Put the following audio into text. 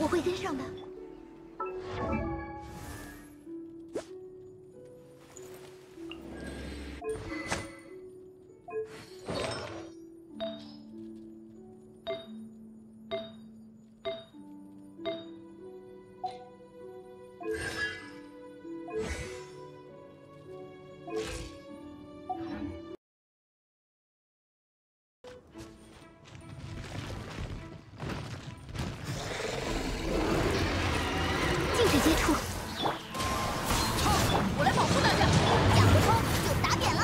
我会跟上的。野兔，我来保护大家。两个冲就打扁了。